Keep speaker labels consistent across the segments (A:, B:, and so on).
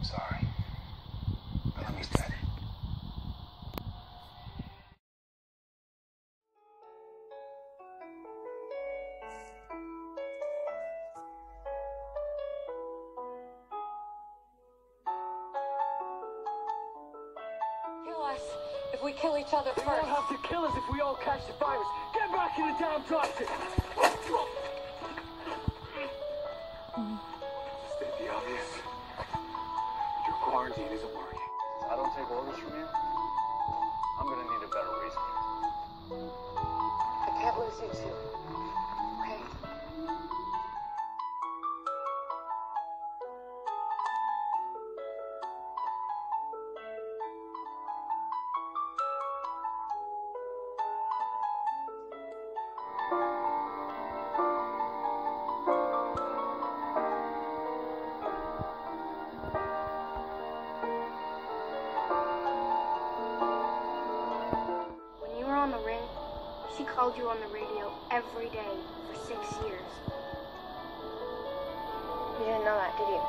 A: I'm sorry. Bellamy's dead.
B: Kill us if we kill each other first.
C: They won't have to kill us if we all catch the virus. Get back in the damn toxic! Mm. State the obvious. Your quarantine isn't working.
A: I don't take orders from you. I'm gonna need a better reason.
B: I can't lose you two.
D: On the ring, she called you on the radio every day for six years. You didn't know that, did you?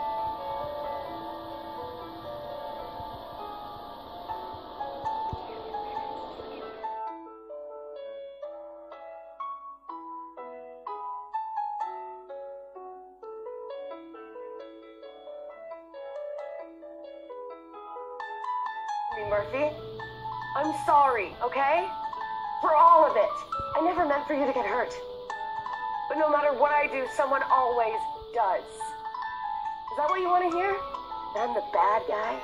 E: Murphy. I'm sorry, okay? For all of it. I never meant for you to get hurt. But no matter what I do, someone always does. Is that what you want to hear? I'm the bad guy?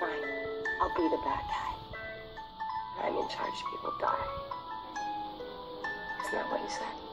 E: Fine. I'll be the bad guy. I'm in charge, people die. Isn't that what you said?